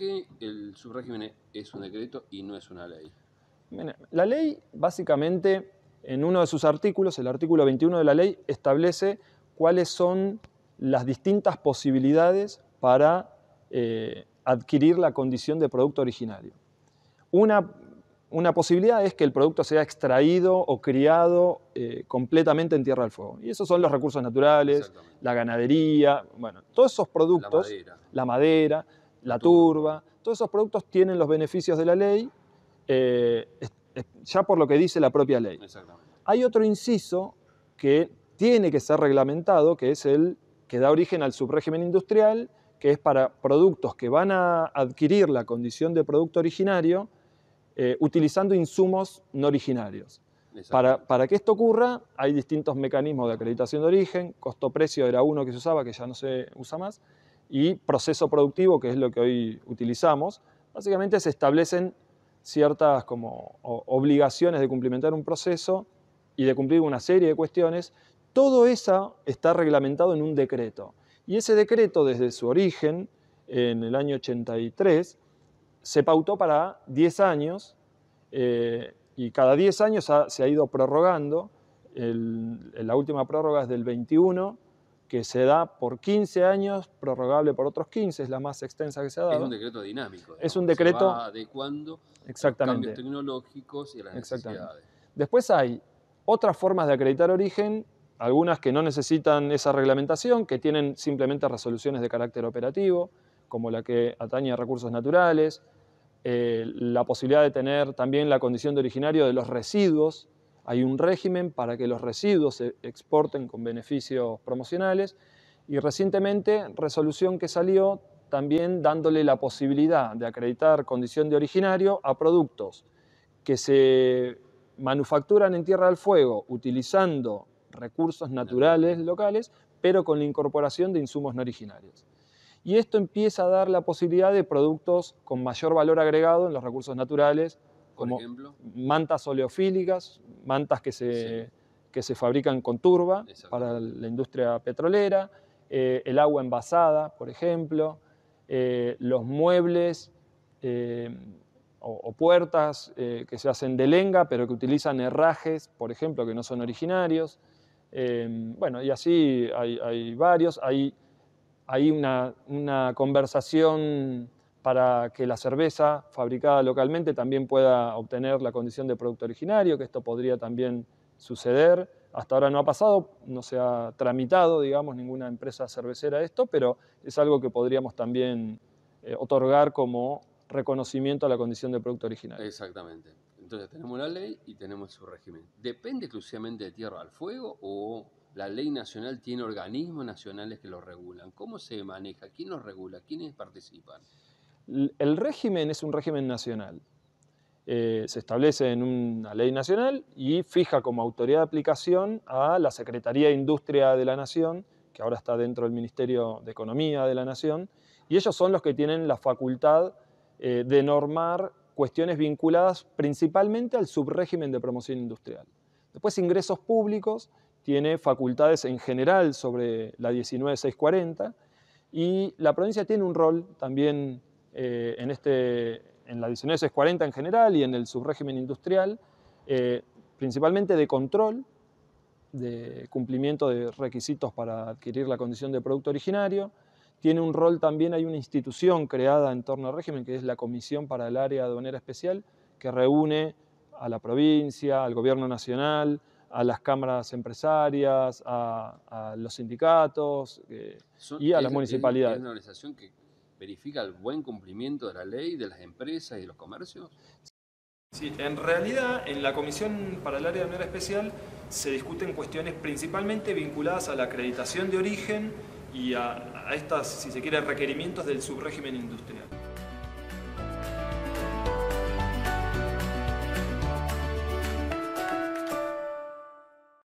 qué el subrégimen es un decreto y no es una ley? La ley, básicamente, en uno de sus artículos, el artículo 21 de la ley, establece cuáles son las distintas posibilidades para eh, adquirir la condición de producto originario. Una, una, posibilidad es que el producto sea extraído o criado eh, completamente en Tierra del Fuego. Y esos son los recursos naturales, la ganadería, bueno, todos esos productos, la madera, la, turba, todos esos productos tienen los beneficios de la ley eh, ya por lo que dice la propia ley. Hay otro inciso que tiene que ser reglamentado, que es el que da origen al subrégimen industrial, que es para productos que van a adquirir la condición de producto originario eh, utilizando insumos no originarios. Para, para, que esto ocurra, hay distintos mecanismos de acreditación de origen, costo-precio era uno que se usaba, que ya no se usa más, y proceso productivo, que es lo que hoy utilizamos. Básicamente se establecen ciertas como obligaciones de cumplimentar un proceso y de cumplir una serie de cuestiones. Todo eso está reglamentado en un decreto. Y ese decreto, desde su origen, en el año 83, se pautó para 10 años eh, y cada 10 años se ha ido prorrogando. la última prórroga es del 21 que se da por 15 años, prorrogable por otros 15, es la más extensa que se ha dado. Es un decreto dinámico. Es un decreto... Se va adecuando exactamente. cambios tecnológicos y a las necesidades. Después hay otras formas de acreditar origen, algunas que no necesitan esa reglamentación, que tienen simplemente resoluciones de carácter operativo, como la que atañe a recursos naturales, eh, la posibilidad de tener también la condición de originario de los residuos, hay un régimen para que los residuos se exporten con beneficios promocionales y recientemente resolución que salió también dándole la posibilidad de acreditar condición de originario a productos que se manufacturan en Tierra del Fuego utilizando recursos naturales locales, pero con la incorporación de insumos no originarios. Y esto empieza a dar la posibilidad de productos con mayor valor agregado en los recursos naturales, como mantas oleofílicas, mantas que se, que se fabrican con turba para la industria petrolera, eh, el agua envasada, por ejemplo, eh, los muebles eh, o, puertas que se hacen de lenga, pero que utilizan herrajes, por ejemplo, que no son originarios. bueno, y así hay, varios. Hay, hay una, una conversación para que la cerveza fabricada localmente también pueda obtener la condición de producto originario, que esto podría también suceder. Hasta ahora no ha pasado, no se ha tramitado, digamos, ninguna empresa cervecera esto, pero es algo que podríamos también eh, otorgar como reconocimiento a la condición de producto originario. Exactamente. Entonces tenemos la ley y tenemos su régimen. ¿Depende exclusivamente de Tierra al Fuego o la ley nacional tiene organismos nacionales que lo regulan? ¿Cómo se maneja? ¿Quién los regula? ¿Quiénes participan? El régimen es un régimen nacional. Eh, se establece en una ley nacional y fija como autoridad de aplicación a la Secretaría de Industria de la Nación, que ahora está dentro del Ministerio de Economía de la Nación, y ellos son los que tienen la facultad eh, de normar cuestiones vinculadas principalmente al subrégimen de promoción industrial. Después, ingresos públicos tiene facultades en general sobre la 19640 y la provincia tiene un rol también eh, en, este, en la 19640 en general y en el subrégimen industrial, eh, principalmente de control, de cumplimiento de requisitos para adquirir la condición de producto originario. Tiene un rol también, hay una institución creada en torno al régimen, que es la Comisión para el Área Aduanera Especial, que reúne a la provincia, al gobierno nacional, a las cámaras empresarias, a, los sindicatos eh, y a las municipalidades. ¿Es una organización que verifica el buen cumplimiento de la ley de las empresas y de los comercios? Sí, en realidad en la Comisión para el Área de Manera Especial se discuten cuestiones principalmente vinculadas a la acreditación de origen y a, a estas, si se quiere, requerimientos del subrégimen industrial.